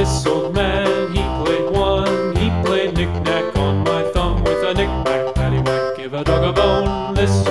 This old man, he played one, he played knick-knack on my thumb with a knick-knack, paddywhack, give a dog a bone. This